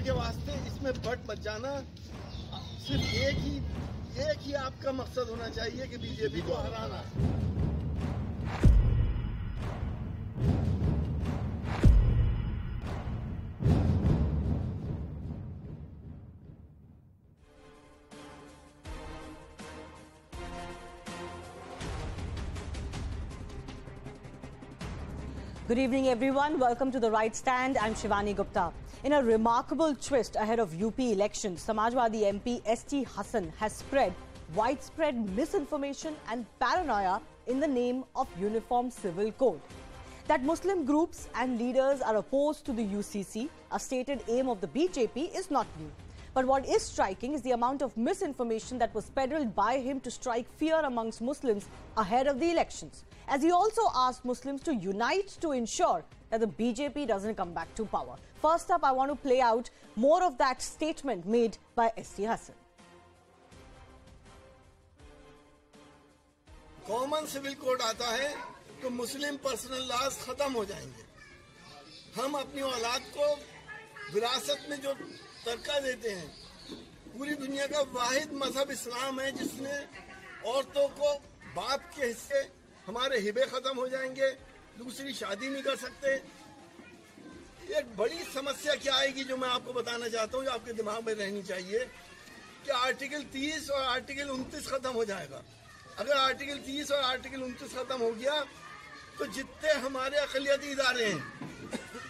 के वास्ते इसमें बट मत जाना। सिर्फ़ एक ही एक ही आपका मकसद होना चाहिए कि बीजेपी को हराना। Good evening, everyone. Welcome to the Right Stand. I'm Shivani Gupta. In a remarkable twist ahead of UP elections, Samajwadi MP S.T. Hassan has spread widespread misinformation and paranoia in the name of Uniform Civil Code. That Muslim groups and leaders are opposed to the UCC, a stated aim of the BJP, is not new. But what is striking is the amount of misinformation that was peddled by him to strike fear amongst Muslims ahead of the elections As he also asked Muslims to unite to ensure that the BJP doesn't come back to power. First up, I want to play out more of that statement made by S.T. Hassan. Common civil code आता है तो मुस्लिम personal laws खत्म हो जाएंगे हम अपनी औलाद को विरासत में जो तरका देते हैं पूरी दुनिया का वाहिद मजहब इस्लाम है जिसने औरतों को बाप के हिस्से हमारे हिबे खत्म हो जाएँगे, दूसरी शादी नहीं कर सकते। एक बड़ी समस्या क्या आएगी जो मैं आपको बताना चाहता हूँ, जो आपके दिमाग में रहनी चाहिए कि आर्टिकल 30 और आर्टिकल 29 खत्म हो जाएगा। अगर आर्टिकल 30 और आर्टिकल 29 खत्म हो गया तो जितने हमारे अकलियती इदारे हैं,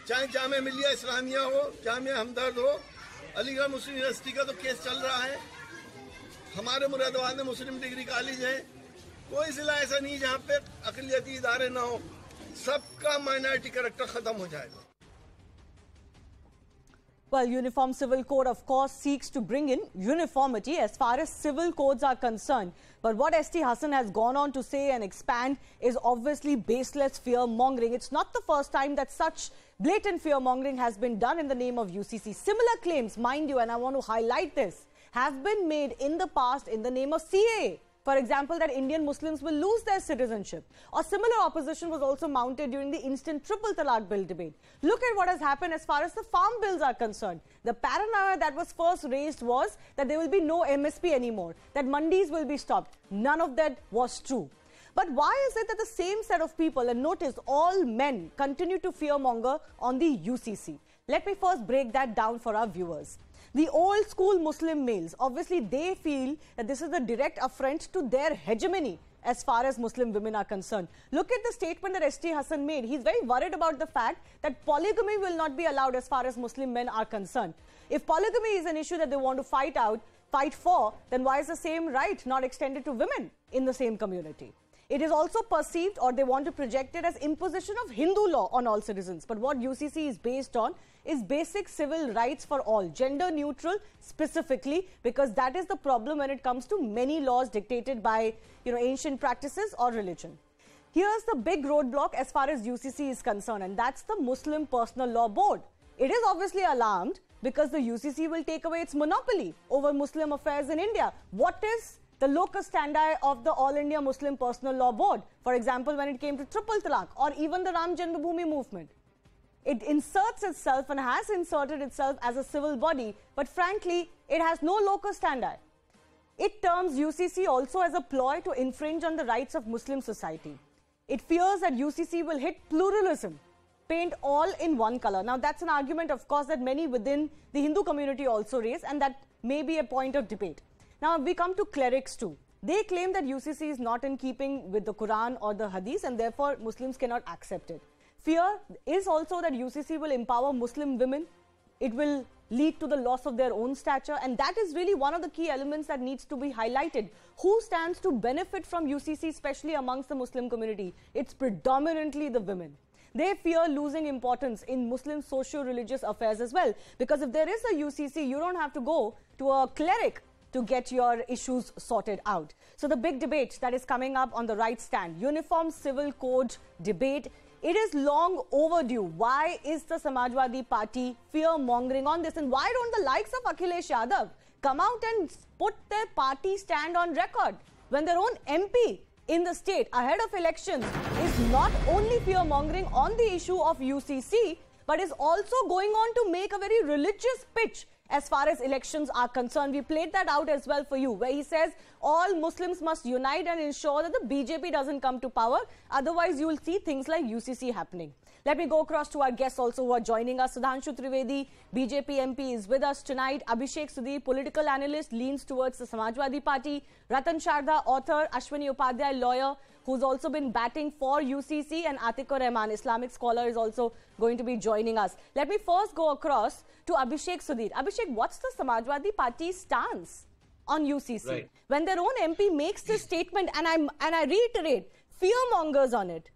चाहे जाम मिलिया इस्लामिया हो जामिया हमदर्द हो, अलीगढ़ मुस्लिम यूनिवर्सिटी का तो केस चल रहा है। हमारे मुरादाबाद में मुस्लिम डिग्री कॉलेज है कोई जिला ऐसा नहीं जहाँ पे इदारे ना हो सबका माइनॉरिटी करेक्टर खत्म हो जाएगा Well, Uniform Civil Code, of course, seeks to bring in uniformity as far as civil codes are concerned. But what S.T. Hassan has gone on to say and expand is obviously baseless fear-mongering. It's not the first time that such blatant fear-mongering has been done in the name of UCC. Similar claims, mind you, and I want to highlight this, have been made in the past in the name of CAA. For example, that Indian Muslims will lose their citizenship. Or similar opposition was also mounted during the instant triple talaq bill debate. Look at what has happened as far as the farm bills are concerned. The paranoia that was first raised was that there will be no MSP anymore, that mandis will be stopped. None of that was true. But why is it that the same set of people, and notice all men, continue to fearmonger on the UCC? Let me first break that down for our viewers. The old school Muslim males, obviously, they feel that this is a direct affront to their hegemony as far as Muslim women are concerned. Look at the statement that S.T. Hassan made. He's very worried about the fact that polygamy will not be allowed as far as Muslim men are concerned. If polygamy is an issue that they want to fight out, fight for, then why is the same right not extended to women in the same community? It is also perceived or they want to project it as imposition of Hindu law on all citizens. But what UCC is based on is basic civil rights for all, gender neutral specifically, because that is the problem when it comes to many laws dictated by you know ancient practices or religion. Here's the big roadblock as far as UCC is concerned, and that's the Muslim Personal Law Board. It is obviously alarmed because the UCC will take away its monopoly over Muslim affairs in India. What is the locus standi of the All India Muslim Personal Law Board, for example, when it came to triple talaq or even the Ram Janmabhoomi movement. It inserts itself and has inserted itself as a civil body, but frankly, it has no locus standi. It terms UCC also as a ploy to infringe on the rights of Muslim society. It fears that UCC will hit pluralism, paint all in one color. Now, that's an argument, of course, that many within the Hindu community also raise, and that may be a point of debate. Now, we come to clerics too. They claim that UCC is not in keeping with the Quran or the Hadith, and therefore Muslims cannot accept it. Fear is also that UCC will empower Muslim women. It will lead to the loss of their own stature, and that is really one of the key elements that needs to be highlighted. Who stands to benefit from UCC, especially amongst the Muslim community? It's predominantly the women. They fear losing importance in Muslim socio religious affairs as well. Because if there is a UCC, you don't have to go to a cleric to get your issues sorted out. So, the big debate that is coming up on the right stand Uniform Civil Code debate. It is long overdue. Why is the Samajwadi Party fear mongering on this? And why don't the likes of Akhilesh Yadav come out and put their party stand on record when their own MP in the state ahead of elections is not only fear mongering on the issue of UCC, but is also going on to make a very religious pitch as far as elections are concerned. We played that out as well for you, where he says all Muslims must unite and ensure that the BJP doesn't come to power. Otherwise, you will see things like UCC happening. Let me go across to our guests also who are joining us. Sudhanshu Trivedi, BJP MP, is with us tonight. Abhishek Sudhir, political analyst, leans towards the Samajwadi Party. Ratan Sharda, author. Ashwini Upadhyay, lawyer, who's also been batting for UCC. And Atikur Rahman, Islamic scholar, is also going to be joining us. Let me first go across to Abhishek Sudhir. Abhishek, what's the Samajwadi Party's stance on UCC? Right. When their own MP makes this statement, and, I'm, and I reiterate, fear mongers on it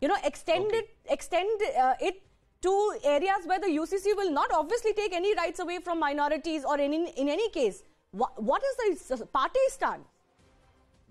you know extend Okay. it extend uh, it to areas where the UCC will not obviously take any rights away from minorities or in, in any case what, what is the party stand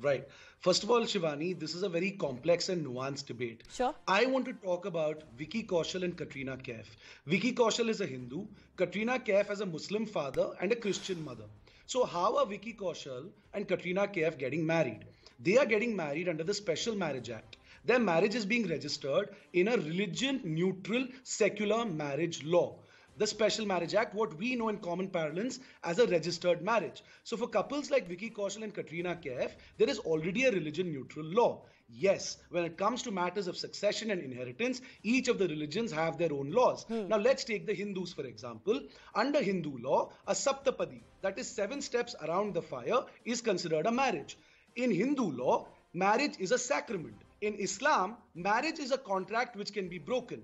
Right. First of all, Shivani, this is a very complex and nuanced debate. Sure. I want to talk about Vicky Kaushal and Katrina Kaif. Vicky Kaushal is a Hindu, Katrina Kaif has a Muslim father and a Christian mother. So, how are Vicky Kaushal and Katrina Kaif getting married? They are getting married under the Special Marriage Act. Their marriage is being registered in a religion neutral secular marriage law the Special Marriage Act, what we know in common parlance as a registered marriage. So for couples like Vicky Kaushal and Katrina Kaif, there is already a religion neutral law. Yes, when it comes to matters of succession and inheritance, each of the religions have their own laws. Hmm. Now let's take the Hindus for example. Under Hindu law, a saptapadi, that is seven steps around the fire, is considered a marriage. In Hindu law, marriage is a sacrament. In Islam, marriage is a contract which can be broken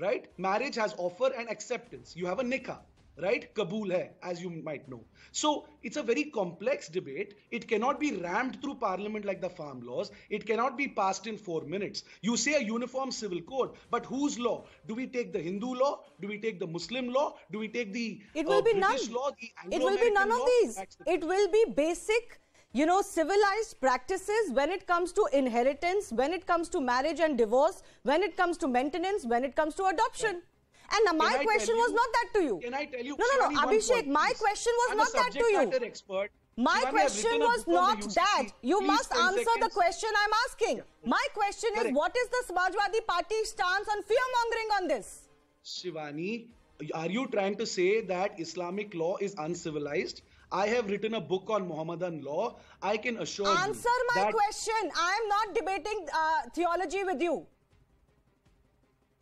right? Marriage has offer and acceptance. You have a nikah, right? Kabul hai, as you might know. So it's a very complex debate. It cannot be rammed through parliament like the farm laws. It cannot be passed in four minutes. You say a uniform civil code, but whose law? Do we take the Hindu law? Do we take the Muslim law? Do we take the it will uh, be British none law? It will be none Anglo-American of law? these the- it will be basic you know civilized practices when it comes to inheritance when it comes to marriage and divorce when it comes to maintenance when it comes to adoption and now my question was you- not that to you Can I tell you? no no no abhishek point, my question was I'm not that to you expert. my Shivani, question was not that. You Please, must 10 answer the question I'm asking. My question is what is the Samajwadi Party stance on fear mongering on this? Shivani, are you trying to say that Islamic law is uncivilized? I have written a book on Mohammedan law. I can assure you. Answer my question. I am not debating uh, theology with you.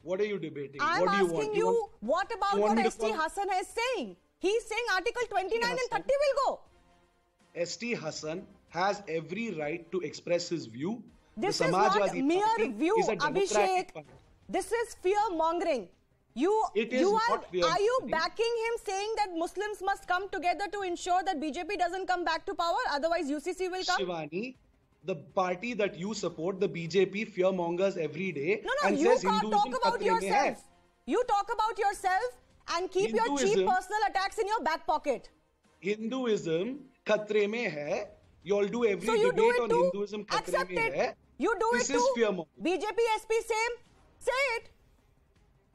What are you debating? I'm what do you asking want? you, want- what about you what ST Hassan is saying? He's saying Article 29 and 30 will go. ST Hassan has every right to express his view. This the is not mere view, is a democratic Abhishek. party. This is fear mongering. You, It is you are, not fear are you mongering. backing him saying that Muslims must come together to ensure that BJP doesn't come back to power? Otherwise, UCC will come. Shivani, the party that you support, the BJP, fear mongers every day No, no, and you says can't Hinduism talk about खतरे में है. yourself. You talk about yourself and keep your cheap Hinduism- personal attacks in your back pocket. Hinduism खतरे में है. You all do every So you do debate it on too. Hinduism खतरे Accept में it. है. You do this it is too. fear mongering. BJP SP same. Say it.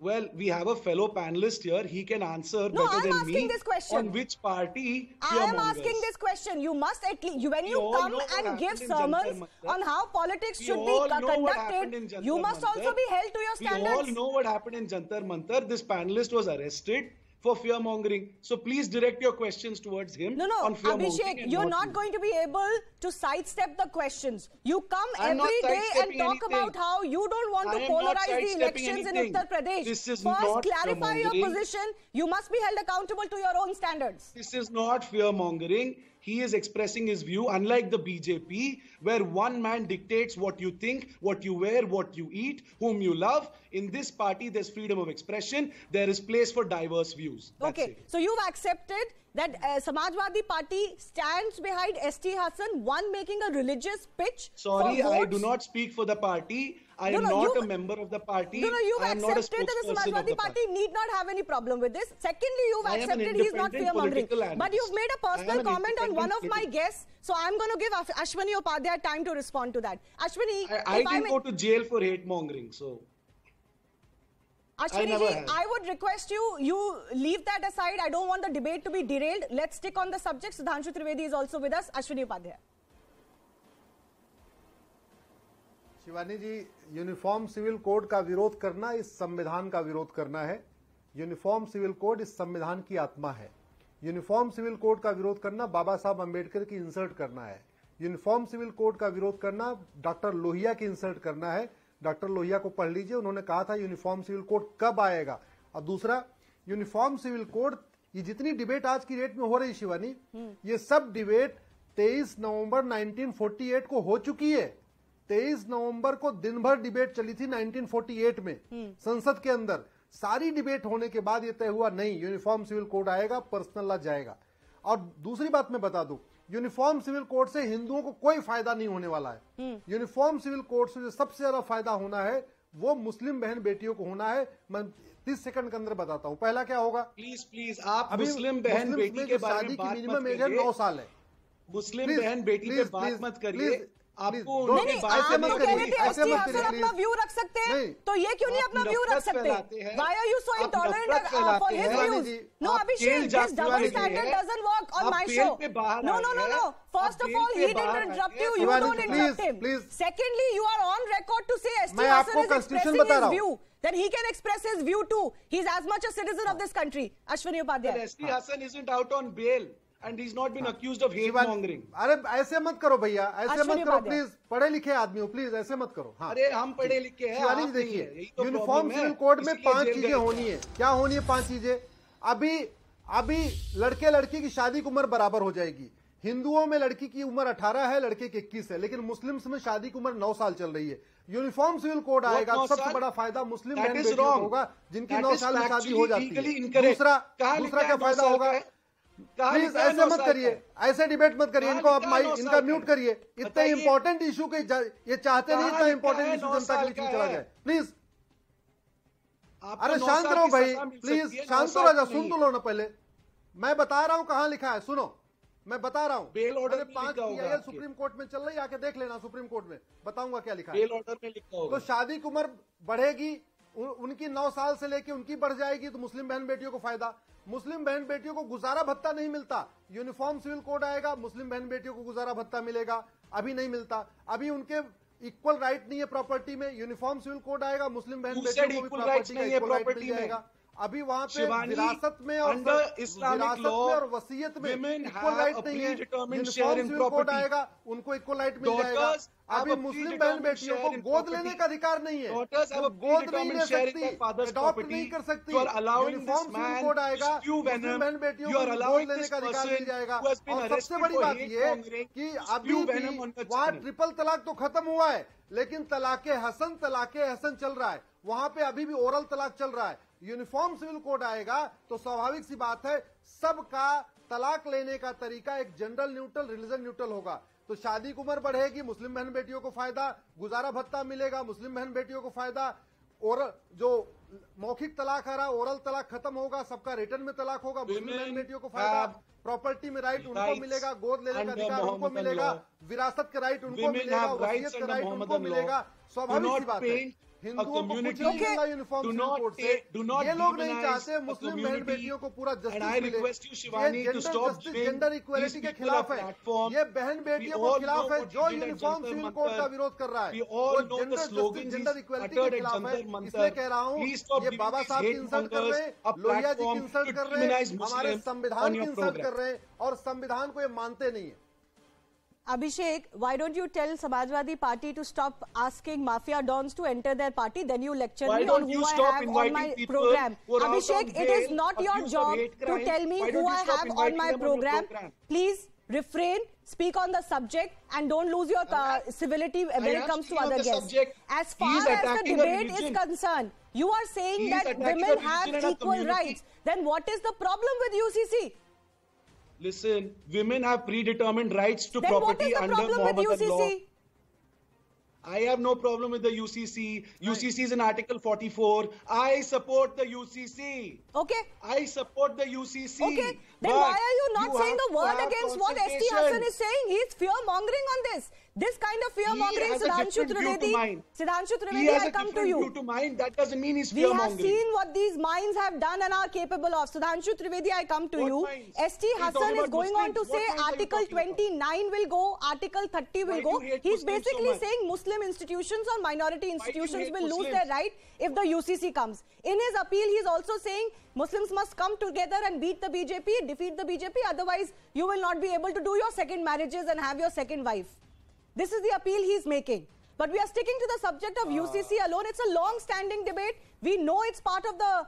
Well, we have a fellow panelist here. He can answer No, better I'm than asking me this question. on which party I am asking this question. You must at least, when you all come and give happened in Jantar sermons on how politics We should be all co- know what happened in conducted, you must Mantar. also be held to your standards. We all know what happened in Jantar Mantar. This panelist was arrested for fear mongering. So please direct your questions towards him. No, no, Abhishek, you're not going to be able to sidestep the questions. You come I'm every day and talk anything. about how you don't want I to polarize the elections in. Uttar Pradesh. This is First, not clarify your position. You must be held accountable to your own standards. This is not fear mongering. He is expressing his view, unlike the BJP, where one man dictates what you think, what you wear, what you eat, whom you love. In this party, there's freedom of expression. There is place for diverse views. That's okay, it. so you've accepted that uh, Samajwadi Party stands behind ST Hassan, one making a religious pitch. Sorry, I do not speak for the party. I No, am no, not a member of the party. No, no, you've I am not a accepted that the Samajwadi the Party need not have any problem with this. Secondly, you've I accepted he's not fear mongering. But you've made a personal comment on one of my guests, so I'm going to give Ashwini Ashwani Upadhyay time to respond to that. Ashwini, I, I may, go to jail for hate mongering, so Ashwini never ji. I would request you, you leave that aside. I don't want the debate to be derailed. Let's stick on the subject. Sudhanshu Trivedi is also with us. Ashwini Upadhyay. Shivani ji uniform civil code का विरोध करना इस संविधान का विरोध करना है। Uniform civil code इस संविधान की आत्मा है। यूनिफॉर्म सिविल कोड का विरोध करना बाबा साहब अंबेडकर की इंसर्ट करना है। यूनिफॉर्म सिविल कोड का विरोध करना डॉक्टर लोहिया की इंसर्ट करना है। डॉक्टर लोहिया को पढ़ लीजिए उन्होंने कहा था यूनिफॉर्म सिविल कोड कब आएगा। और दूसरा यूनिफॉर्म सिविल कोड ये जितनी डिबेट आज की डेट में हो रही शिवानी ये सब डिबेट 23 नवंबर 1948 को हो चुकी है। 23 नवंबर को दिन भर डिबेट चली थी 1948 में संसद के अंदर। सारी डिबेट होने के बाद यह तय हुआ नहीं यूनिफॉर्म सिविल कोड आएगा पर्सनल लॉ जाएगा। और दूसरी बात मैं बता दूँ यूनिफॉर्म सिविल कोड से हिंदुओं को कोई फ़ायदा नहीं होने वाला है। यूनिफॉर्म सिविल कोड से जो सबसे ज़्यादा फ़ायदा होना है वो मुस्लिम बहन बेटियों को होना है। मैं तीस सेकंड के अंदर बताता हूँ। पहला क्या होगा? प्लीज़ प्लीज़ आप अभी मुस्लिम बहन बेटी के शादी की मिनिमम एज है नौ साल है। मुस्लिम बहन बेटी पे बात मत करिए। आपको नहीं, आप से मत करिए ऐसे मत करिए। अपना व्यू रख सकते हैं? तो ये क्यों नहीं अपना व्यू रख सकते? Why are you so intolerant for his views no Abhishek this double standard doesn't work on my show no no no no first of all he. Didn't interrupt you you don't interrupt him secondly you are on record to say ST आपको constitution बता रहा हूँ। then he can express his view too. He's as much a citizen of this country. Ashwini Upadhyay. But S.T. Hassan isn't out on bail. And he's not been accused of hate Shivani- mongering. अरे ऐसे मत करो भैया ऐसे अश्विनी मत करो। Please पढ़े लिखे आदमी हो प्लीज़ ऐसे मत करो। हाँ। अरे हम पढ़े लिखे हैं देखिए यूनिफॉर्म। सिविल कोड में पाँच चीज़ें होनी है। क्या होनी है पाँच चीज़ें? अभी अभी लड़के लड़की की शादी की उम्र बराबर हो जाएगी। हिंदुओं में लड़की की उम्र 18 है लड़के की 21 है लेकिन मुस्लिम्स में शादी की उम्र 9 साल चल रही है। यूनिफॉर्म सिविल कोड आएगा सबसे बड़ा फ़ायदा मुस्लिम. होगा जिनकी That 9 साल में शादी हो जाती है। दूसरा दूसरा क्या फ़ायदा होगा? है? प्लीज़ ऐसे मत करिए। ऐसे डिबेट मत करिए। इनको आप माइक इनका म्यूट करिए। इतने। इंपॉर्टेंट इशू के ये चाहते नहीं इतना इंपॉर्टेंट इशू जनता के बीच में चला जाए प्लीज़ अरे शांत रहो भाई। प्लीज़ शांत हो राजा सुन तो लो ना पहले। मैं बता रहा हूँ कहाँ लिखा है सुनो। मैं बता रहा हूँ। मैंने में पाँच होगा। सुप्रीम कोर्ट में चल रही है आके देख लेना सुप्रीम कोर्ट में। बताऊँगा क्या लिखा है। बेल ऑर्डर में लिखा तो शादी की उम्र बढ़ेगी उनकी नौ साल से लेके उनकी बढ़ जाएगी तो मुस्लिम बहन बेटियों को फ़ायदा। मुस्लिम बहन बेटियों को गुजारा भत्ता नहीं मिलता। यूनिफॉर्म सिविल कोड आएगा मुस्लिम बहन बेटियों को गुजारा भत्ता मिलेगा अभी नहीं मिलता। अभी उनके इक्वल राइट नहीं है प्रॉपर्टी में यूनिफॉर्म सिविल कोड आएगा मुस्लिम बहन बेटियों को भी प्रॉपर्टी का नहीं है equal मिल में? जाएगा। अभी वहाँ पे विरासत में और इस्लामिक में और वसीयत में इक्वलाइट नहीं है। इंश्योरेंस रिपोर्ट आएगा उनको इक्वलाइट मिल जाएगा। अभी मुस्लिम बहन बेटियों को गोद लेने का अधिकार नहीं है। अब गोद नहीं ले सकती अडॉप्ट नहीं कर सकती। यूनिफॉर्म रिपोर्ट आएगा मुस्लिम बहन बेटियों को गोद लेने का अधिकार मिल जाएगा। और सबसे बड़ी बात ये कि अभी भी वहाँ ट्रिपल तलाक तो खत्म हुआ है लेकिन तलाके हसन तलाके हसन चल रहा है। वहाँ पे अभी भी ओरल तलाक चल रहा है। यूनिफॉर्म सिविल कोड आएगा तो स्वाभाविक सी बात है सबका तलाक लेने का तरीका एक जनरल न्यूट्रल रिलीजन न्यूट्रल होगा। तो शादी की उम्र बढ़ेगी मुस्लिम बहन बेटियों को फ़ायदा गुजारा भत्ता मिलेगा मुस्लिम बहन बेटियों को फ़ायदा और जो मौखिक तलाक आ रहा ओरल तलाक खत्म होगा सबका रिटर्न में तलाक होगा मुस्लिम बहन बेटियों को फ़ायदा प्रॉपर्टी में राइट उनको मिलेगा गोद लेने का अधिकार उनको मिलेगा विरासत का राइट उनको मिलेगा वसीयत के राइट उनको मिलेगा स्वाभाविक सी बात है। हिंदुओं को कुछ यूनिफॉर्म ये लोग नहीं चाहते मुस्लिम बहन बेटियों को पूरा जस्टिस जेंडर इक्वेलिटी के खिलाफ है। ये बहन बेटियों के खिलाफ है जो यूनिफॉर्म सुप्रीम कोर्ट का विरोध कर रहा है। वो जेंडर जस्टिस जेंडर इक्वेलिटी के खिलाफ है। इसलिए कह रहा हूँ ये बाबा साहब की इंसल्ट कर रहे हैं लोहिया जी की इंसल्ट कर रहे हैं हमारे संविधान की इंसल्ट कर रहे हैं और संविधान को ये मानते नहीं है। Abhishek, why don't you tell Samajwadi Party to stop asking mafia dons to enter their party? Then you lecture Why me on who I have on my program. who are out Abhishek, it is not your job to tell me who I have on my them on your program. program? Please refrain, speak on the subject, and don't lose your uh, civility when it comes to other guests. subject. As far as the debate is concerned, you are saying that women have religion and a equal rights. Then what is the problem with UCC? Listen, women have predetermined rights to Then property under Mohammedan law. I have no problem with the UCC. UCC is in Article 44. I support the UCC. Okay. I support the UCC. Okay, then why are you not saying have the word against what ST. Hassan is saying? He's fear mongering on this. This kind of fear mongering, Sudhanshu different view to Trivedi. Sudhanshu Trivedi, I come to you. to mine. That doesn't mean he's fear mongering. We have seen what these minds have done and are capable of. Sudhanshu Trivedi, I come to What you. minds? Hassan is going on to Muslims. say What you Article talking about? 29 will go, Article 30 will go. He's Muslims basically saying Muslims Muslim institutions or minority institutions will lose their right if the UCC comes. In his appeal, he is also saying Muslims must come together and beat the BJP, defeat the BJP, otherwise you will not be able to do your second marriages and have your second wife. This is the appeal he is making. But we are sticking to the subject of UCC alone. It's a long-standing debate. We know it's part of the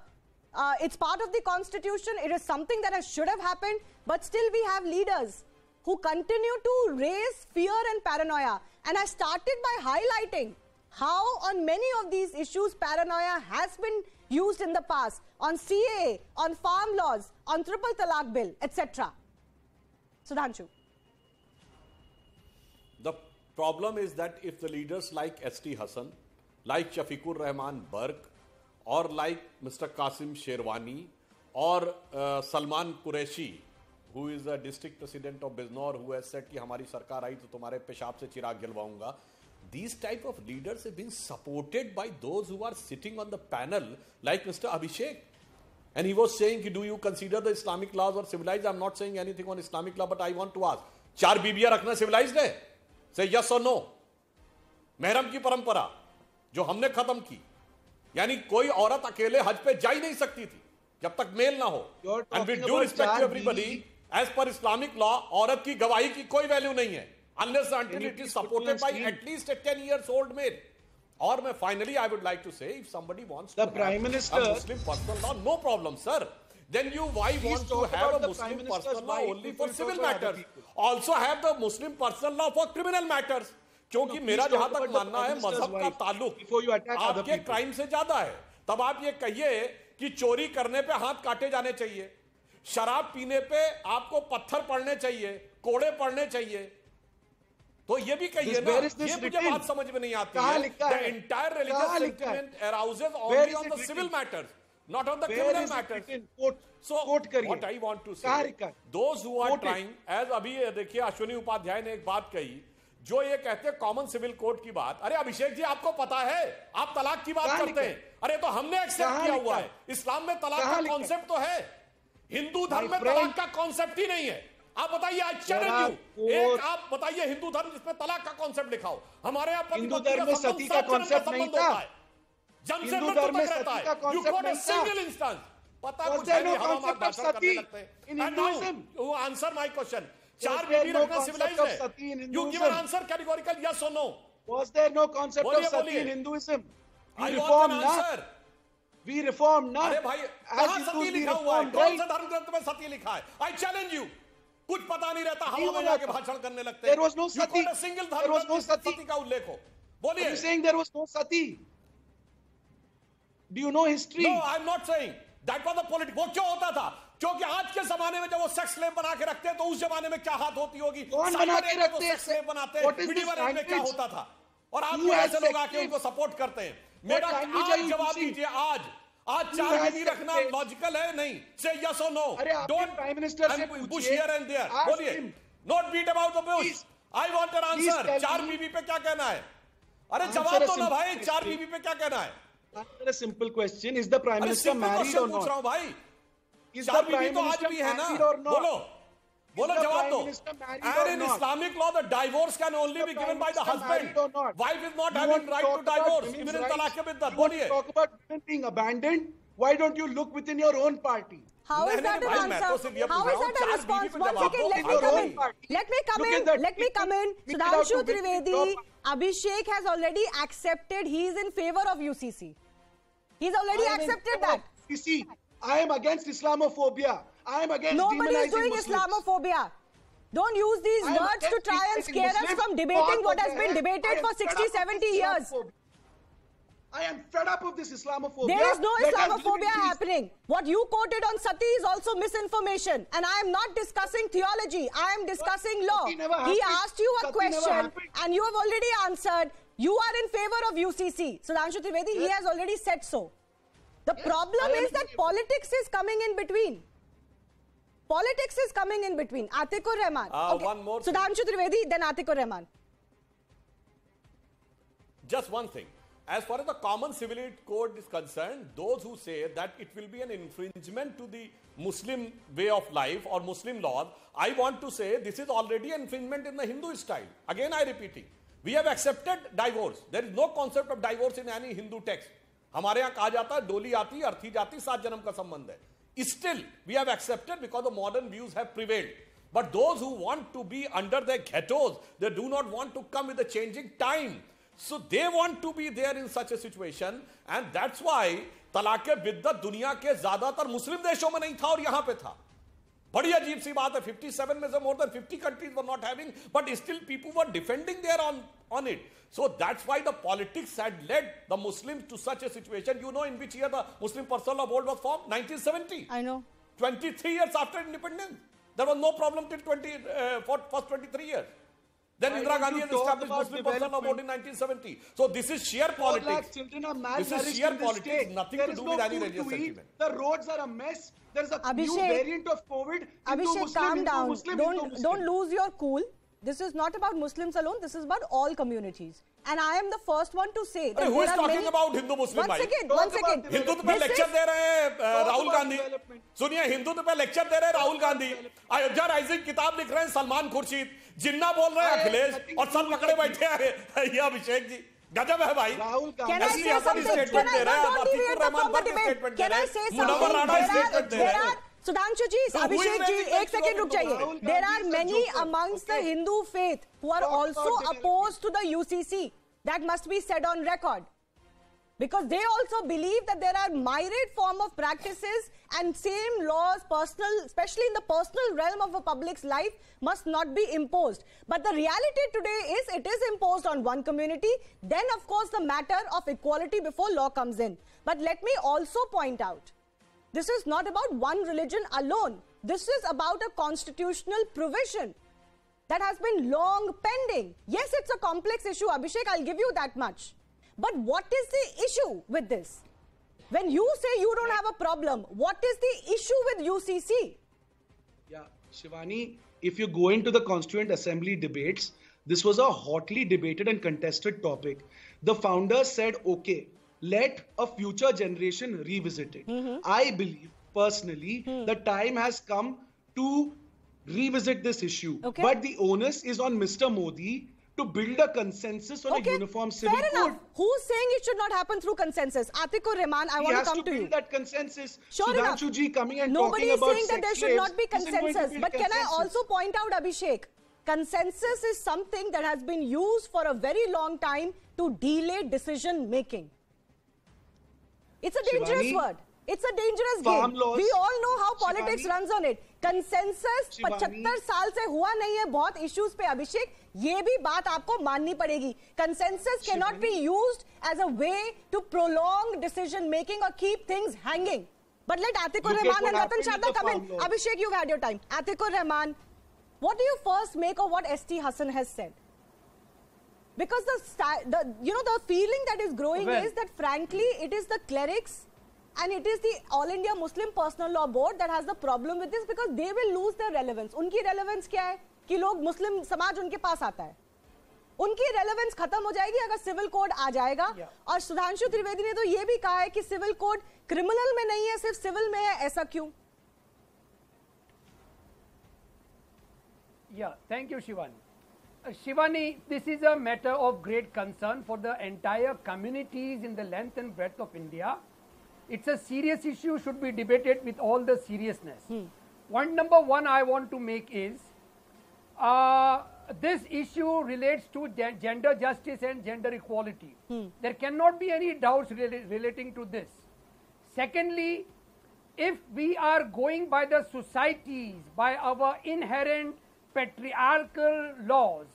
uh, it's part of the constitution. It is something that has, should have happened. But still, we have leaders who continue to raise fear and paranoia. And I started by highlighting how, on many of these issues, paranoia has been used in the past on CAA, on farm laws, on triple talaq bill, etc. Sudhanshu. The problem is that if the leaders like S.T. Hassan, like Shafiqur Rahman Barq, or like Mr. Qasim Sherwani, or uh, Salman Qureshi, who is a district president of Bijnor who said कि हमारी सरकार आई तो तुम्हारे पेशाब से चिराग गिलवाऊँगा these type of leaders been supported by those who are sitting on the panel like mister Abhishek and he was saying कि do you consider the Islamic laws और civilise I am not saying anything on Islamic law but I want to ask चार बीबिया रखना civilised है? से yes और no मेहरम की परंपरा जो हमने खत्म की यानी कोई औरत अकेले हज पे जा ही नहीं सकती थी जब तक मेल ना हो। And we do respect everybody as per Islamic law औरत की गवाही की कोई वैल्यू नहीं है unless until it is supported by at least a 10 years old male और मैं finally I would like to say if somebody wants The to Prime Minister- a Muslim personal law no problem sir then you why want to have a Muslim personal law only for civil matters also have the Muslim personal law for criminal matters क्योंकि No, मेरा जहाँ तक मानना है मज़हब का ताल्लुक आपके. क्राइम से ज़्यादा है तब आप ये कहिए कि चोरी करने पे हाथ काटे जाने चाहिए शराब पीने पे आपको पत्थर पड़ने चाहिए कोड़े पड़ने चाहिए। तो ये भी कही ना ये मुझे बात समझ में नहीं आती है। Entire religious only on the civil matters not on the criminal matters so what I want to say those who? Are trying as अभी देखिए अश्विनी उपाध्याय ने एक बात कही जो ये कहते हैं कॉमन सिविल कोर्ट की बात। अरे अभिषेक जी आपको पता है? आप तलाक की बात करते हैं? अरे तो हमने एक्सेप्ट किया हुआ है? इस्लाम में तलाक का कॉन्सेप्ट तो है। हिंदू धर्म में तलाक का कॉन्सेप्ट ही नहीं है। आप बताइए आई चैलेंज एक आप बताइए हिंदू धर्म जिसमें तलाक का कॉन्सेप्ट लिखाओ। हमारे यहाँ हिंदू धर्म में सती का कॉन्सेप्ट नहीं था। जन्म से धर्म में सती का कॉन्सेप्ट नहीं था। सिंगल इंस्टेंस पता कुछ है नहीं हम हमारा भाषण करने इन हैं। वो आंसर माय क्वेश्चन चार बीबी रखना सिविलाइज है। You give an answer categorical yes और no was there no concept of sati in Hinduism I want an answer We reformed, na? अरे भाई कहाँ Hindus, लिखा हुआ है? कौन सा धर्म ग्रंथ में सती लिखा है? आई चैलेंज यू कुछ पता नहीं रहता हवा में जाके भाषण करने लगते was no There धर्म was no सती का उल्लेख हो। बोलिए। Saying there was no sati? Do you know history? No I am not saying that was the politics वो क्यों होता था? क्योंकि आज के जमाने में जब वो सेक्स स्लेव बना के रखते हैं तो उस जमाने में क्या हाथ होती होगी? कौन बना के एज तो रखते हैं? सेक्स स्लेव बनाते हैं। This medieval में क्या होता था? और आप ऐसे लोग आके उनको सपोर्ट करते हैं। मेरा आज जवाब दीजिए आज। आज चार भी नहीं रखना लॉजिकल है नहीं? से यस और नो डोंट प्राइम मिनिस्टर से पूछ हियर एंड देयर बोलिए। Not beat about the bush I want an answer चार बीबी पे क्या कहना है? अरे जवाब तो ना भाई चार बीबी पे क्या कहना है? Simple question is the prime minister married और नॉट भाई। Is the prime minister married और नॉट बोलो। बोलो the जवाब Prime दो Minister married and or in not? Islamic law the divorce can only the be Prime given by the Minister married husband or not? wife is not You having want right talk to about divorce women's even in rights? talaq biddat You want to बोलिए talk about women being abandoned? Why don't you look within your own party? How is नहीं, that नहीं, an भाई, मैं तो answer? सिर्फ ये How पूछ is रहा हूँ, that a चार response? बीवी पे One जवाब second, दो, let me भाई। come Your in. own party. Let me come Look in. at that Let me tweet. come in. Tweet it out Sudhanshu to within Trivedi, your party. Abhishek has already accepted he is in favor of UCC. He's already I am in accepted favor that. of- You see, I am against Islamophobia. I'm against Nobody is doing Muslims. Islamophobia. Don't use these I'm words to try and scare us from debating what has been debated for 60, 70 years. I am fed up of this Islamophobia. There is no Islamophobia happening. What you quoted on Sati is also misinformation. And I am not discussing theology. I am discussing law. He asked you a Sati question and you have already answered. You are in favor of UCC. Sudhanshu Trivedi, yes. he has already said so. The yes, problem is that politics is coming in between. Politics is coming in between. Atikur Rahman. Uh, okay. one more. Sudhanshu Trivedi, then Atikur Rahman. Just one thing. As far as the common civil code is concerned, those who say that it will be an infringement to the Muslim way of life or Muslim laws, I want to say this is already an infringement in the Hindu style. Again, I repeating. We have accepted divorce. There is no concept of divorce in any Hindu text. हमारे यहाँ कहा जाता है डोली आती अर्थी जाती सात जन्म का संबंध है still we have accepted because the modern views have prevailed but those who want to be under the ghettos they do not want to come with the changing time so they want to be there in such a situation and that's why तलाक बिद्दत दुनिया के ज्यादातर मुस्लिम देशों में नहीं था और यहां पे था बड़ी अजीब सी बात है 57 में से more than 50 countries were not having but still people were defending there on on it so that's why the politics had led the Muslims to such a situation you know in which year the Muslim personal law board was form 1970 I know three years after independence there was no problem till 20 for first 23 years then Why Indira don't Gandhi you has talk established about Muslim personal law board in 1970. So this is sheer politics. children are This is malnourished sheer politics, state. nothing There to do no with any food religious to sentiment. The roads are a mess. There is a new variant of COVID. Hindu, Abhishek, Muslim, calm down. Muslim, don't Muslim. don't lose your cool. this is not about Muslims alone, this is about all communities. And I am the first one to say that. Hey, who is talking many... about Hindu Muslim? Once again, once again. Hindu पे lecture दे रहे rahul gandhi suniye hindu Hindu पे lecture दे रहे हैं Rahul Gandhi Ayodhya rising किताब लिख रहे हैं सलमान खुर्शीद जिन्ना बोल रहे हैं अखिलेश और सब पकड़े बैठे हैं ये अभिषेक जी गजब है भाई राहुल गांधी स्टेटमेंट दे रहे हैं मुनवर राणा स्टेटमेंट दे रहे हैं Sudhanshu ji, So who is Abhishek ji, raising एक second रुक जाइए. Rahul There Gandhi are is a many joker. amongst the Okay. Hindu faith who are Talk also about development. opposed to the UCC. That must be said on record. Because they also believe that there are myriad form of practices and same laws, personal, especially in the personal realm of a public's life, must not be imposed. But the reality today is it is imposed on one community. Then, of course, the matter of equality before law comes in. But let me also point out this is not about one religion alone. This is about a constitutional provision that has been long pending. Yes, it's a complex issue, Abhishek, I'll give you that much. But what is the issue with this? When you say you don't have a problem, what is the issue with UCC? Yeah, Shivani, if you go into the Constituent Assembly debates, this was a hotly debated and contested topic. The founders said, okay, let a future generation revisit it. Mm-hmm. I believe personally Hmm. the time has come to revisit this issue. Okay. But the onus is on Mr. Modi to build a consensus on a uniform civil fair code. enough. Who's saying it should not happen through consensus? Atikur Rahman, I he want to come to to, build you. that consensus. Sure enough. Sudhanshu ji coming and Nobody talking is saying that there should not be slaves isn't going to consensus. But can I also point out, Abhishek, consensus is something that has been used for a very long time to delay decision making. It's a dangerous Shivani, word. It's a dangerous farm game. laws- we all know how politics Shivani, runs on it. Consensus Shivani, 75 साल से हुआ नहीं है बहुत issues पे अभिषेक ये भी बात आपको माननी पड़ेगी consensus cannot be used as a way to prolong decision making or keep things hanging but let Atikur Look at Rahman what and Ratan happened with Sharda the come in farm laws. Abhishek you've had your time Atikur Rahman what do you first make of what ST Hassan has said Because the, the you know the feeling that is growing Well- is that frankly it is the clerics and it is the all india muslim personal law board that has the problem with this because they will lose their relevance उनकी relevance क्या है कि लोग मुस्लिम समाज उनके पास आता है उनकी रेलेवेंस खत्म हो जाएगी अगर सिविल कोड आ जाएगा Yeah. और सुधांशु त्रिवेदी ने तो ये भी कहा है कि सिविल कोड क्रिमिनल में नहीं है सिर्फ़ सिविल में है ऐसा क्यों Yeah, thank you, Shivani. Uh, Shivani, this is a matter of great concern for the entire communities in the length and breadth of India. It's a serious issue, should be debated with all the seriousness. Point number one I want to make is uh, this issue relates to gen- gender justice and gender equality. There cannot be any doubts rela- relating to this. Secondly, if we are going by the societies, by our inherent patriarchal laws,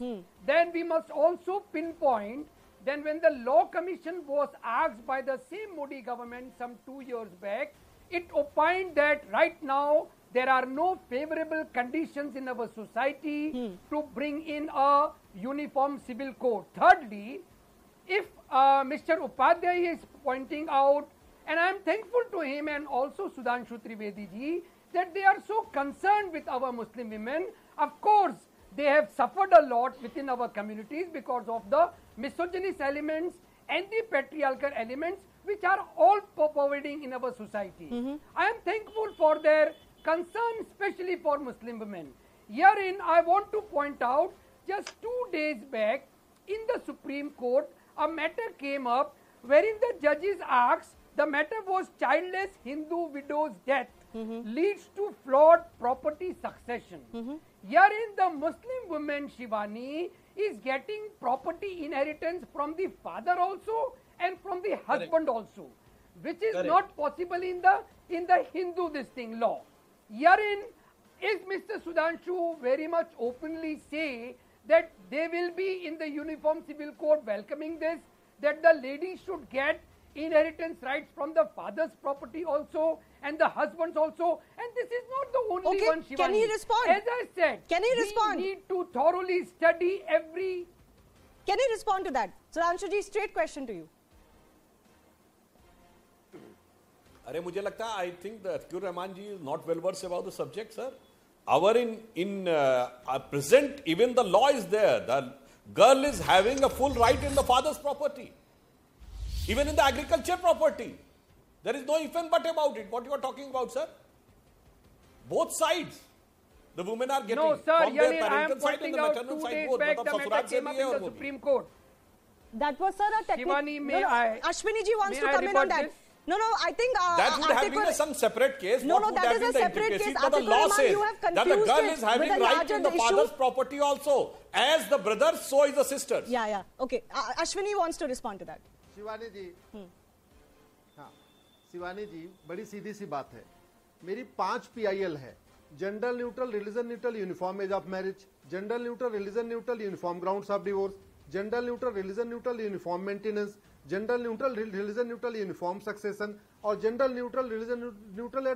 then we must also pinpoint. Then, when the Law Commission was asked by the same Modi government some two years back, it opined that right now there are no favorable conditions in our society to bring in a uniform civil code. Thirdly, if uh, Mr. Upadhyay is pointing out, and I am thankful to him and also Sudhanshu Trivedi ji, that they are so concerned with our Muslim women. Of course, they have suffered a lot within our communities because of the misogynist elements and the patriarchal elements which are all pervading in our society. Mm-hmm. I am thankful for their concern, especially for Muslim women. Herein, I want to point out just two days back, in the Supreme Court, a matter came up wherein the judges asked the matter was childless Hindu widow's death mm-hmm. leads to flawed property succession. Mm-hmm. Herein, the Muslim woman Shivani is getting property inheritance from the father also and from the husband also, which is Correct. not possible in the in the Hindu this thing law. Herein is Mr. Sudhanshu very much openly say that they will be in the Uniform Civil Code welcoming this, that the lady should get inheritance rights from the father's property also and the husband's also and this is not the only okay, one Shivani. can he respond? As i said can he respond? we need to thoroughly study every can he respond to that? Sudhanshu ji straight question to you. अरे मुझे लगता है I think cure Rehman ji is not well versed about the subject sir our in in present even the law is there the girl is having a full right in the father's property even in the agriculture property, there is no if and but about it. What you are talking about, sir? Both sides. The women are getting no, sir, from their parental side two the maternal both. Back, the matter came up in the Supreme Court. That was, sir, a technical... No, Ashwini ji wants to come in on that. No, no, I think... Uh, that would uh, have been a, some separate case. No, no, that is a separate case. But the law says that the girl is having right in the issue. father's property also. As the brother, so is the sister. Yeah, yeah. Okay. Uh, Ashwini wants to respond to that. Shivani ji हाँ शिवानी जी बड़ी सीधी सी बात है। मेरी पाँच PIL है। Gender neutral religion neutral uniform age of marriage gender neutral religion neutral uniform grounds of divorce gender neutral religion neutral uniform maintenance gender neutral religion neutral uniform succession और gender neutral religion neutral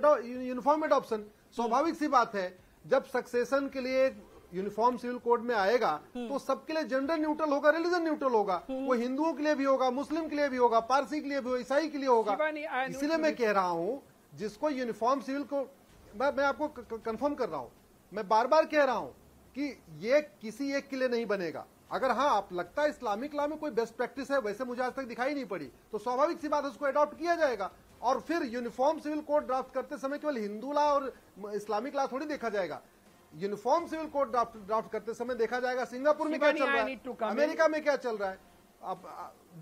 uniform adoption स्वाभाविक सी बात है जब succession के लिए uniform civil code में आएगा तो सबके लिए जेंडर न्यूट्रल होगा रिलीजन न्यूट्रल होगा। वो हिंदुओं के लिए भी होगा मुस्लिम के लिए भी होगा पारसी के लिए भी होगा ईसाई के लिए होगा। इसलिए मैं कह रहा हूँ जिसको यूनिफॉर्म सिविल को मैं मैं आपको कंफर्म कर रहा हूँ। मैं बार बार कह रहा हूँ कि ये किसी एक के लिए नहीं बनेगा। अगर हाँ आप लगता है इस्लामिक लॉ में कोई बेस्ट प्रैक्टिस है वैसे मुझे आज तक दिखाई नहीं पड़ी तो स्वाभाविक सी बात है उसको अडॉप्ट किया जाएगा। और फिर यूनिफॉर्म सिविल कोड ड्राफ्ट करते समय केवल हिंदू ला और इस्लामिक ला थोड़ी देखा जाएगा। Uniform civil code draft draft करते समय देखा जाएगा सिंगापुर में क्या चल रहा है अमेरिका में क्या चल रहा है अब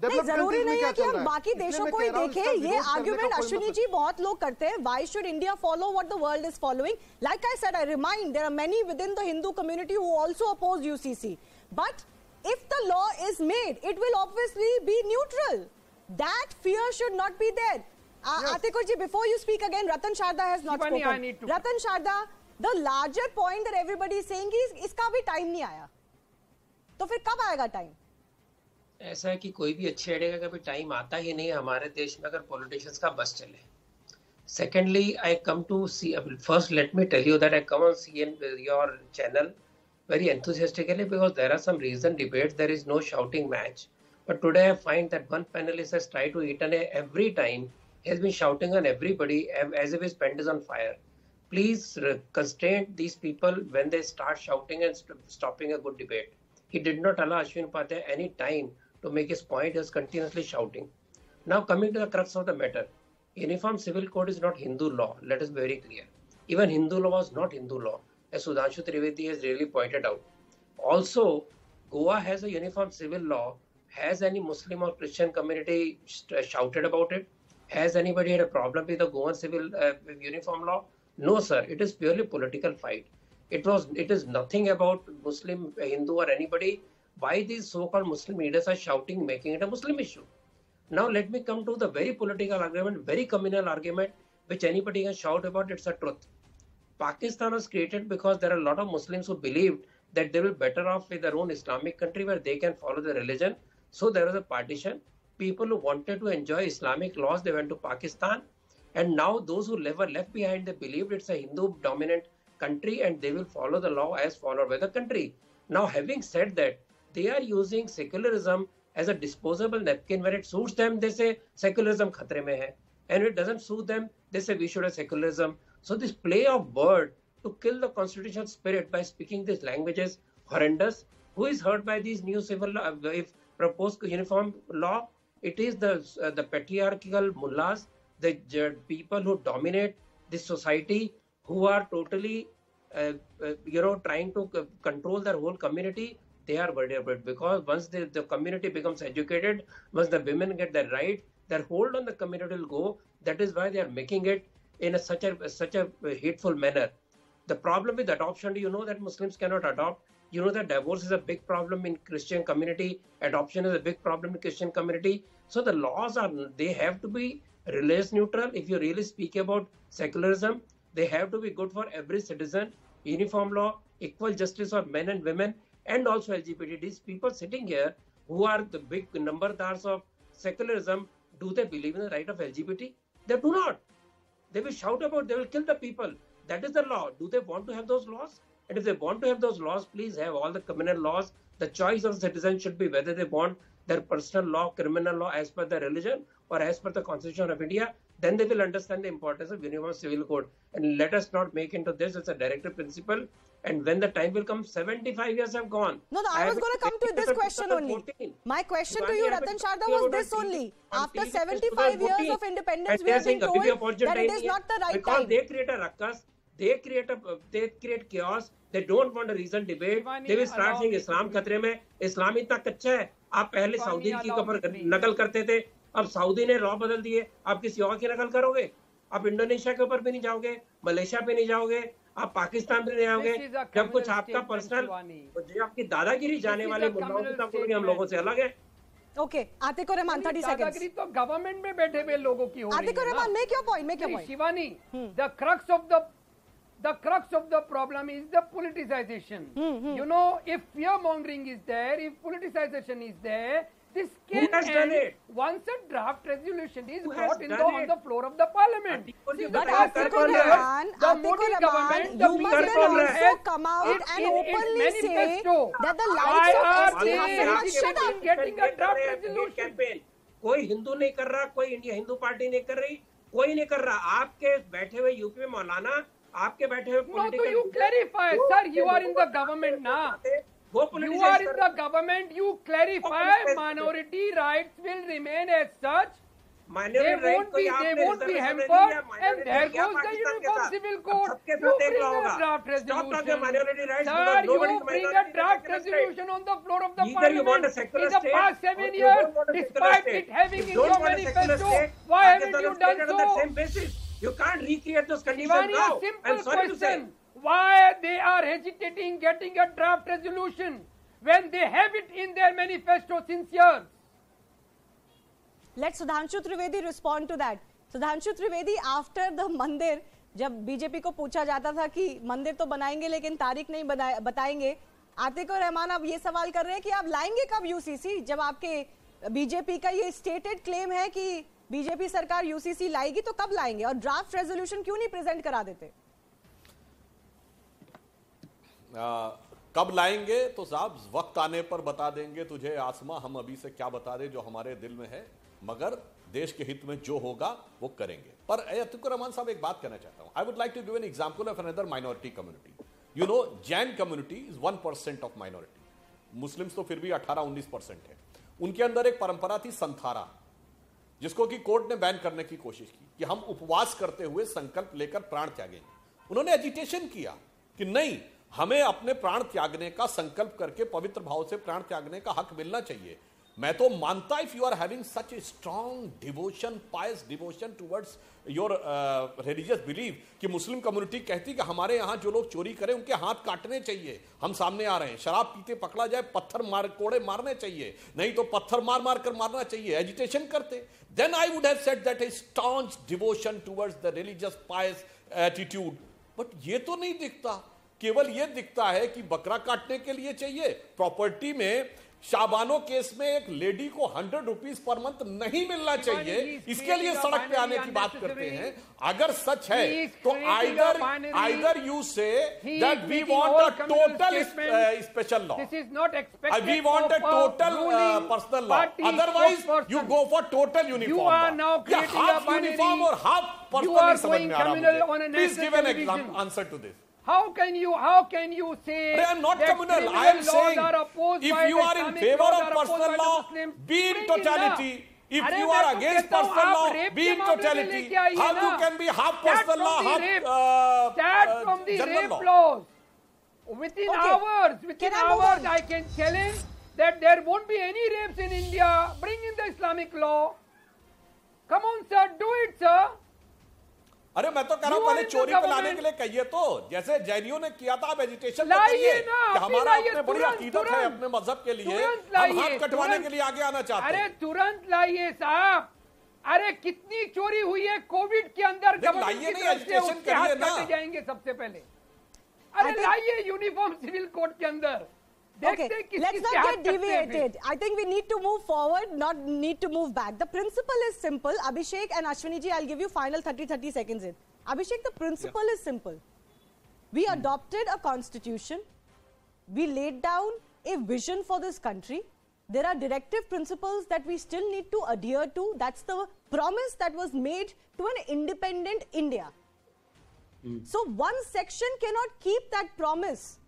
नहीं ज़रूरी नहीं है कि हम बाकी देशों को ही देखें ये आर्ग्यूमेंट अश्विनी मतलब- जी बहुत लोग करते हैं why should India follow what the world is following like I said I remind there are many within the Hindu community who also oppose UCC but if the law is made it will obviously be neutral. That fear should not be there. Uh, Yes. Atikur ji before you speak again Ratan Sharda has not Shivani, I spoken. Ratan Sharda larger point that everybody is saying is इसका भी time नहीं आया तो फिर कब आएगा time ऐसा है कि कोई भी अच्छे आइडिया का कभी टाइम आता ही नहीं है हमारे देश में अगर पॉलिटिशियंस का बस चले secondly i come to see first let me tell you that i come on see your channel very enthusiastically because there are some recent debates there is no shouting match but today i find that one panelist has tried to eat an every time he has been shouting on everybody as if his pen is on fire please constrain these people when they start shouting and st- stopping a good debate he did not allow ashwin Upadhyay any time to make his point he was continuously shouting now coming to the crux of the matter Uniform Civil Code is not Hindu law. Let us be very clear. Even Hindu law was not Hindu law, as Sudhanshu Trivedi has really pointed out. Also, Goa has a uniform civil law. Has any Muslim or Christian community st- shouted about it? Has anybody had a problem with the Goan civil uh, uniform law? No, sir. It is purely political fight. It was. It is nothing about Muslim, Hindu, or anybody. Why these so-called Muslim leaders are shouting, making it a Muslim issue? Now let me come to the very political argument, very communal argument, which anybody can shout about. It's a truth. Pakistan was created because there are a lot of Muslims who believed that they will better off with their own Islamic country where they can follow their religion. So there was a partition. People who wanted to enjoy Islamic laws, they went to Pakistan. And now those who never left behind, they believed it's a Hindu dominant country and they will follow the law as followed by the country. Now, having said that, they are using secularism as a disposable napkin. When it suits them, they say secularism khatre mein hai. And it doesn't suit them, they say we should have secularism. So this play of word to kill the constitutional spirit by speaking these languages horrendous. Who is hurt by these new civil law, if proposed uniform law? It is the uh, the patriarchal mullahs, the people who dominate this society, who are totally, uh, uh, you know, trying to c- control their whole community. they are vulnerable because once the, the community becomes educated, once the women get their right, their hold on the community will go. That is why they are making it in a, such a such a hateful manner. The problem with adoption, you know that Muslims cannot adopt? You know that divorce is a big problem in Christian community. Adoption is a big problem in Christian community. So the laws are they have to be religious neutral. If you really speak about secularism, they have to be good for every citizen. Uniform law, equal justice for men and women, and also LGBT. These people sitting here who are the big numberdars of secularism, do they believe in the right of LGBT? They do not. They will shout about, they will kill the people. That is the law. Do they want to have those laws? And if they want to have those laws, please have all the criminal laws. The choice of the citizen should be whether they want their personal law, criminal law as per their religion or as per the Constitution of India. Then they will understand the importance of uniform civil code. And let us not make into this as a directive principle. And when the time will come, 75 years have gone. No, no, I, was have going to come to been this question only. 2014. My question to Shivani, you, I have Ratan been Sharda, talking was about this it only. on After TV since 75 years 2014. of independence, And we they are have been saying told abhi bhi opportunity that it is नहीं है. not the right because time. they create a ruckus, they create a they create chaos. They don't want a reason debate. Shivani, they will start allow saying me to Islam speak. खतरे में इस्लाम इतना कच्चा है आप पहले Saudi की cover नकल करते थे अब सऊदी ने लॉ बदल दिए आप किसी और की नकल करोगे? आप इंडोनेशिया के ऊपर भी नहीं जाओगे मलेशिया पे नहीं जाओगे आप पाकिस्तान पे नहीं आओगे। जब कुछ आपका पर्सनल तो आपकी दादागिरी जाने वाले हम लोगों से अलग है। Okay Atiq Rahman thirty second तो गवर्नमेंट में बैठे हुए लोगों की हो आतिक रहमान मैं क्यों पॉइंट मैं क्यों point Shivani the crux of the The crux of the problem is the politicization. Mm -hmm. You know, if fear mongering is there, if politicization is there, this can has end done it? once a draft resolution is Who brought in the, on the floor of the parliament. See, ji the बताया, draft कर Atik or कौन रहा है? Rahman, the Modi government, the you must है? also come out and in its openly say that the likes of are ST they Hassan shut up. getting a draft resolution? Campaign कोई हिंदू नहीं कर रहा कोई India Hindu party नहीं कर रही कोई नहीं कर रहा आपके बैठे हुए यूपी में मौलाना आपके बैठे हुए sir you are in the government ना you are in the government you clarify minority right will remain as such minority rights You can't recreate those conditions Shivani, now. a simple I'm sorry to say. question. Why they are hesitating getting a draft resolution when they have it in their manifesto since years? Let Sudhanshu Trivedi respond to that. Sudhanshu Trivedi, after the मंदिर जब BJP को पूछा जाता था कि मंदिर तो बनाएँगे लेकिन तारीख नहीं बताएँगे आतिक और रहमान अब ये सवाल कर रहे हैं कि आप लाएँगे कब यूसीसी जब आपके बीजेपी का ये स्टेटेड क्लेम है कि बीजेपी सरकार यूसीसी लाएगी तो कब लाएँगे? और ड्राफ्ट रेजोल्यूशन क्यों नहीं प्रेजेंट करा देते? आ, कब लाएँगे तो साहब वक्त आने पर बता देंगे तुझे आसमा हम अभी से क्या बता दें जो हमारे दिल में है। मगर देश के हित में जो होगा वो करेंगे। पर अतिकुर रहमान साहब एक बात कहना चाहता हूँ। I would like to give an example of another minority community you know Jain community is one percent of minority Muslims तो फिर भी 18-19 परसेंट है। उनके अंदर एक परंपरा थी संथारा। जिसको कि कोर्ट ने बैन करने की कोशिश की कि हम उपवास करते हुए संकल्प लेकर प्राण त्यागेंगे उन्होंने एजिटेशन किया कि नहीं, हमें अपने प्राण त्यागने का संकल्प करके पवित्र भाव से प्राण त्यागने का हक मिलना चाहिए। मैं तो मानता if you are having such a strong devotion pious devotion towards your religious believe कि मुस्लिम कम्युनिटी कहती कि हमारे यहाँ जो लोग चोरी करें, उनके हाथ काटने चाहिए। हम सामने आ रहे हैं। शराब पीते पकड़ा जाए, पत्थर मार, कोड़े मारने चाहिए। नहीं तो पत्थर मार मार कर मारना चाहिए। एजिटेशन करते। Then I would have said that a staunch devotion towards the religious pious attitude but ये तो नहीं दिखता। केवल यह दिखता है कि बकरा काटने के लिए चाहिए। प्रॉपर्टी में शाबानो केस में एक लेडी को हंड्रेड रुपीज़ पर मंथ नहीं मिलना चाहिए। इसके लिए सड़क पे आने की बात करते हैं। अगर सच है तो either either you say that we want a total special law we want a total personal law otherwise you go for total uniform half uniform और हाफ़ पर्सनल समझ में आ रहा है please give an example answer to this How can you how can you say I am not communal. I am saying if you are in favor of personal law, be in totality. If you are against personal law, be in totality. How you can be half personal law, half uh, uh, from the rape laws. Within hours, within hours, I can challenge that there won't be any rapes in India. Bring in the Islamic law. Come on, sir, do it, sir. अरे मैं तो कह रहा हूँ पहले चोरी पे लाने के लिए कहिए तो। जैसे जैनियों ने किया था आप एजिटेशन लाइए करिए कि हमारा अपने बड़ी अकीदत है अपने मज़हब के लिए। हम हाथ कटवाने के लिए आगे आना चाहते अरे हैं। तुरंत लाइए साहब। अरे कितनी चोरी हुई है कोविड के अंदर जाएँगे सबसे पहले। अरे लाइए यूनिफॉर्म सिविल कोड के अंदर। okay, let's not get deviated. I think we need to move forward, not need to move back. The principle is simple. Abhishek and Ashwini ji, I'll give you final 30 30 seconds in. Abhishek, the principle yeah. is simple. We hmm. adopted a constitution, we laid down a vision for this country. There are directive principles that we still need to adhere to. That's the promise that was made to an independent India. So, one section cannot keep that promise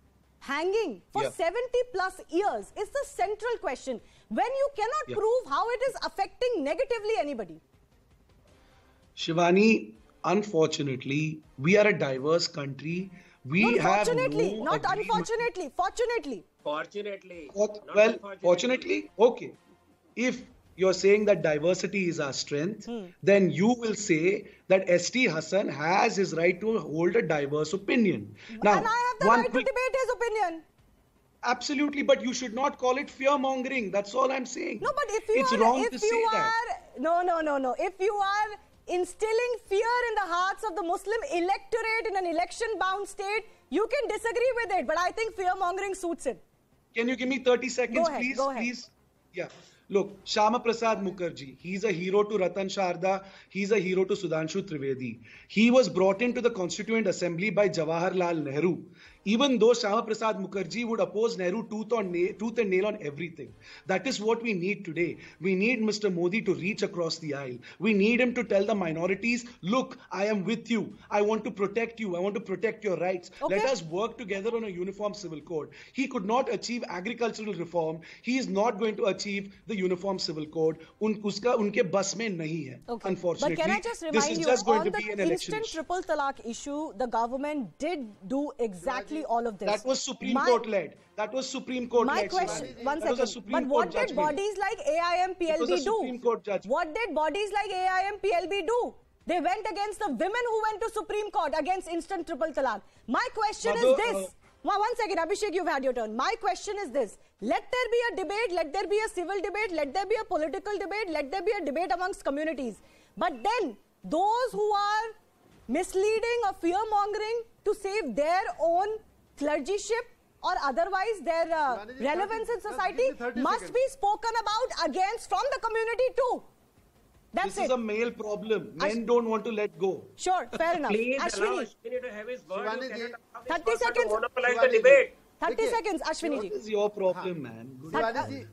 hanging for Yeah. 70 plus years. is the central question. When you cannot Yeah. prove how it is affecting negatively anybody. Shivani, unfortunately, we are a diverse country. We have Unfortunately, no not agreement- unfortunately, fortunately. Fortunately. What- well, fortunately, okay. If you're saying that diversity is our strength, Hmm. then you will say that ST Hassan has his right to hold a diverse opinion. Now, and I have the one right to debate his opinion. Absolutely, but you should not call it fear mongering. That's all I'm saying. No, but if you it's are, wrong if to say you that. are, no, no, no, no. If you are instilling fear in the hearts of the Muslim electorate in an election-bound state, you can disagree with it. But I think fear mongering suits it. Can you give me 30 seconds, ahead, please? go ahead. Please. Yeah. Look, Shyama Prasad Mukherjee, he's a hero to Ratan Sharda, he's a hero to Sudhanshu Trivedi. He was brought into the Constituent Assembly by Jawaharlal Nehru. Even though Shyama Prasad Mukherjee would oppose Nehru tooth, on na- tooth and nail on everything. That is what we need today. We need Mr. Modi to reach across the aisle. We need him to tell the minorities, look, I am with you. I want to protect you. I want to protect your rights. Let us work together on a uniform civil code. He could not achieve agricultural reform. He is not going to achieve the uniform civil code. Un, uska, unke bus mein nahi hai, Okay. unfortunately. But can I just this remind is you, just going on to the be an instant issue. triple talaq issue, the government did do exactly all of this. That was Supreme My- Court led. That was Supreme Court led. My question, Shivani. one that was a second. Supreme But Court what did judgment. bodies like AIM, It was PLB a do? Court. What did bodies like AIMPLB do? They went against the women who went to Supreme Court against instant triple talaq. My question is this. uh, One one second, Abhishek, you've had your turn. My question is this. Let there be a debate, let there be a civil debate, let there be a political debate, let there be a debate amongst communities. But then, those who are misleading or fear mongering to save their own clergyship or otherwise their uh, Shivani ji, relevance 30 in society just give me 30 must seconds. be spoken about against from the community too. That's This it. is a male problem. Ash- Men don't want to let go. Sure, fair enough. Please allow Ashwini, Ashwini to have his word. Shivani You ji, cannot allow 30 this person seconds. to monopolize Shivani the ji. debate. 30 देखिए, seconds, Ashwini What ji. is your problem, man? Good Shivani जी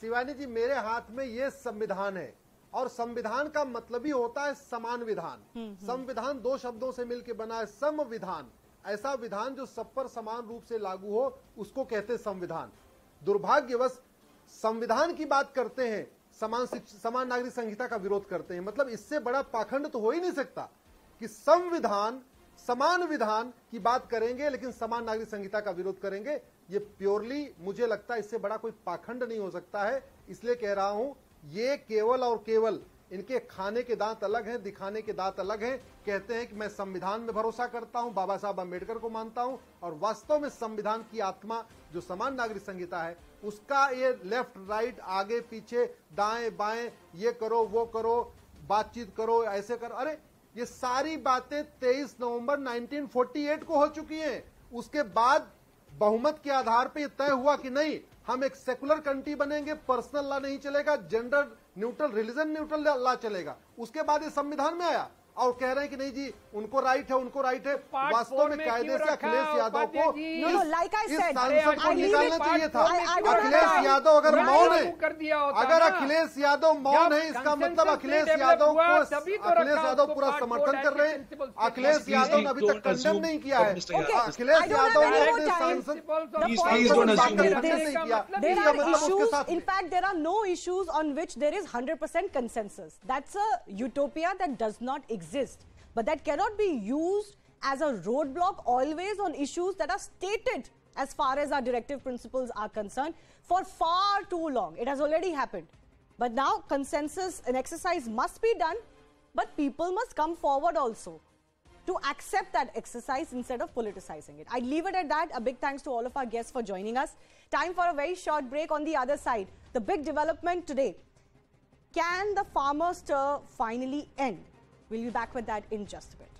शिवानी जी मेरे हाथ में ये संविधान है और संविधान का मतलब ही होता है समान विधान। संविधान दो शब्दों से मिलकर बना है संविधान ऐसा विधान जो सब पर समान रूप से लागू हो उसको कहते हैं संविधान। दुर्भाग्यवश संविधान की बात करते हैं समान समान नागरिक संहिता का विरोध करते हैं। मतलब इससे बड़ा पाखंड तो हो ही नहीं सकता कि संविधान समान विधान की बात करेंगे लेकिन समान नागरिक संहिता का विरोध करेंगे। ये प्योरली मुझे लगता है इससे बड़ा कोई पाखंड नहीं हो सकता है। इसलिए कह रहा हूँ ये केवल और केवल इनके खाने के दांत अलग हैं, दिखाने के दांत अलग हैं। कहते हैं कि मैं संविधान में भरोसा करता हूँ, बाबा साहब अंबेडकर को मानता हूँ, और वास्तव में संविधान की आत्मा जो समान नागरिक संहिता है, उसका ये लेफ़्ट राइट आगे, पीछे, दाएँ, बाएँ, ये करो, वो करो, बातचीत करो, ऐसे करो। अरे, ये सारी बातें 23 नवंबर 1948 को हो चुकी हैं। उसके बाद बहुमत के आधार पर यह तय हुआ कि नहीं हम एक सेकुलर कंट्री बनेंगे पर्सनल लॉ नहीं चलेगा gender neutral religion neutral law चलेगा। उसके बाद ये संविधान में आया। और कह रहे हैं कि नहीं जी उनको राइट है उनको राइट है। वास्तव में कायदे से अखिलेश यादव को इस सांसद को निकालना चाहिए था। अखिलेश यादव अगर मौन है अगर अखिलेश यादव मौन है इसका मतलब अखिलेश यादव को अखिलेश यादव पूरा समर्थन कर रहे हैं। अखिलेश यादव ने अभी तक कंडम नहीं किया है। अखिलेश यादव ने अपने सांसद नहीं किया in fact there are no issues on which there is hundred percent consensus that's a utopia that does not exist. But that cannot be used as a roadblock always on issues that are stated as far as our directive principles are concerned for far too long. It has already happened. But now consensus and exercise must be done, but people must come forward also to accept that exercise instead of politicizing it. I leave it at that. A big thanks to all of our guests for joining us. Time for a very short break on the other side. The big development today. Can the farmer stir finally end? We'll be back with that in just a bit.